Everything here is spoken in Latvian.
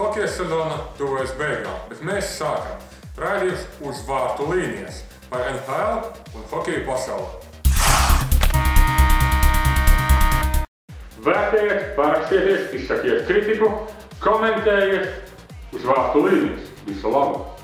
Hokeja sezona tuvojas beigām, bet mēs sākam raidījums uz vārtu līnijas par NHL un hokeju pasauli. Vērtējiet, parakstieties, izsakiet kritiku, komentējiet uz vārtu līnijas. Visu labu!